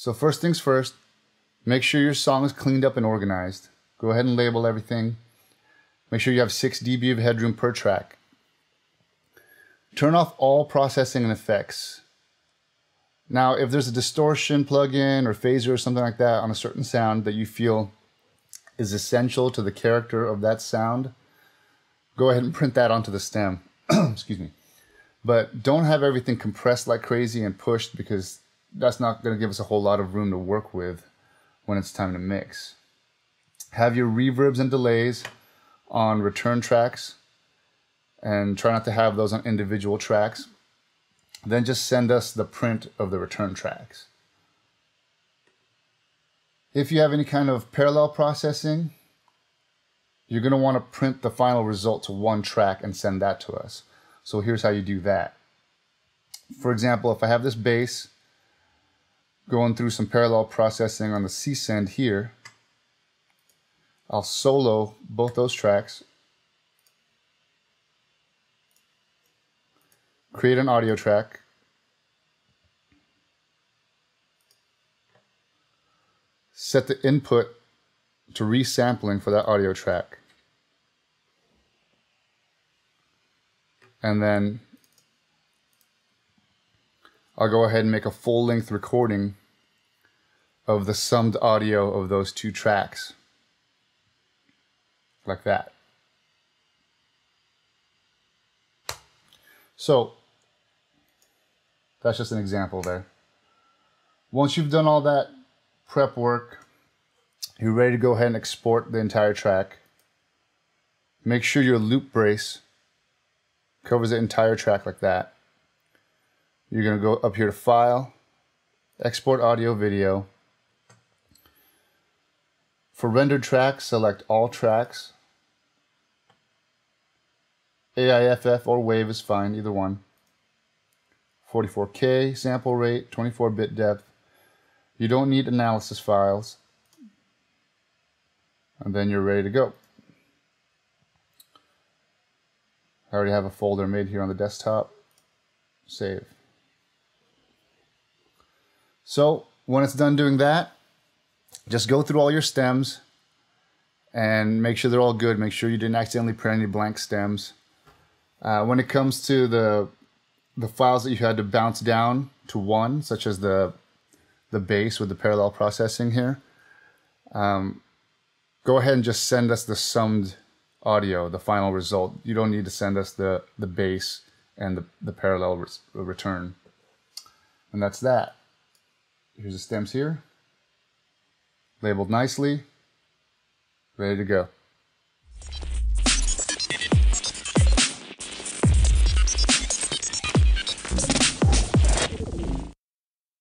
So first things first, make sure your song is cleaned up and organized. Go ahead and label everything. Make sure you have 6 dB of headroom per track. Turn off all processing and effects. Now, if there's a distortion plugin or phaser or something like that on a certain sound that you feel is essential to the character of that sound, go ahead and print that onto the stem. Excuse me. But don't have everything compressed like crazy and pushed because that's not going to give us a whole lot of room to work with when it's time to mix. Have your reverbs and delays on return tracks and try not to have those on individual tracks. Then just send us the print of the return tracks. If you have any kind of parallel processing, you're going to want to print the final result to one track and send that to us. So here's how you do that. For example, if I have this bass going through some parallel processing on the C send here, I'll solo both those tracks, create an audio track, set the input to resampling for that audio track. And then I'll go ahead and make a full length recording of the summed audio of those two tracks. Like that. So, that's just an example there. Once you've done all that prep work, you're ready to go ahead and export the entire track. Make sure your loop brace covers the entire track like that. You're going to go up here to File, Export Audio Video. For rendered tracks, select All Tracks. AIFF or WAV is fine, either one. 44K sample rate, 24 bit depth. You don't need analysis files. And then you're ready to go. I already have a folder made here on the desktop. Save. So when it's done doing that, just go through all your stems and make sure they're all good. Make sure you didn't accidentally print any blank stems. Uh, when it comes to the the files that you had to bounce down to one, such as the the bass with the parallel processing here, um, go ahead and just send us the summed audio, the final result. You don't need to send us the, the bass and the, the parallel re return. And that's that. Here's the stems here, labeled nicely, ready to go.